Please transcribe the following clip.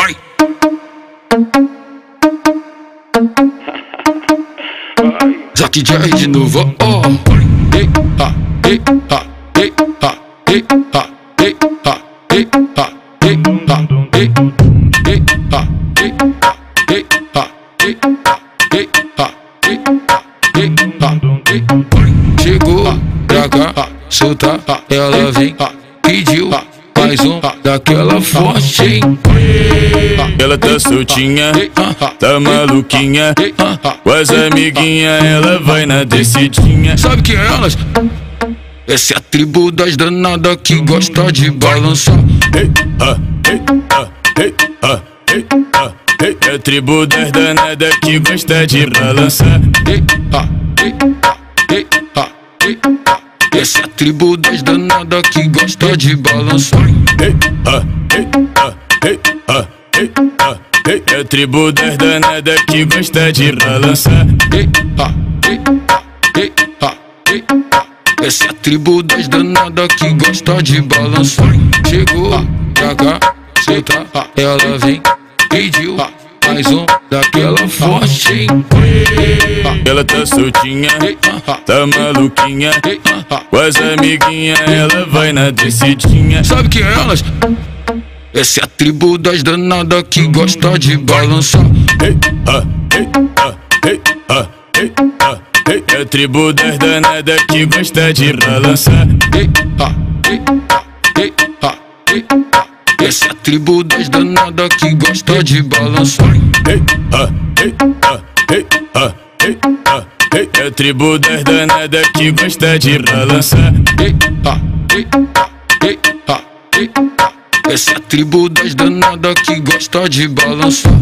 Vai! Zack Jerry de novo. Oh. Ei, ha, ei, ha, ei, ha, ei, ha, ei, ha, ei, ha, ei, ha, ei, ei, ha, ei, ha, ei, ha, ei, ha, ei, ha, ei, ha, ei, ha, ei, Chegou pra cá, solta, ela vem, pediu mais um daquela forte, hein? Ela tá soltinha, tá maluquinha. Com as amiguinhas, ela vai na descidinha. Sabe quem é elas? Essa é a tribo das danadas que gosta de balançar. Ah, ah, ah. É a tribo das danadas que gosta de balançar. Essa é a tribo das danadas que gosta de balançar. Ah, ah, ah. É a tribo das danadas que gosta de balançar. Ah, ah. Essa é a tribo das danadas que gosta de balançar. Chegou pra cá, senta, ela vem, pediu mais um daquela forte? Ela tá soltinha, tá maluquinha. Com as amiguinhas, ela vai na descidinha. Sabe quem é elas? Essa é a tribo das danadas que gosta de balançar. Ei, ah, ei, ah, ei, ah, ei, ah, ei. É a tribo das danadas que gosta de balançar. Ei, ah, ei, ah, ei, ah, ei, ah. Essa é a tribo das danadas que gosta de balançar. Ei, ah, ei, ah, ei, ah, ei, ah, ei. É a tribo das danadas que gosta de balançar. Ah, ah, ei, ah, ei, ah. Essa tribo das danadas que gosta de balançar.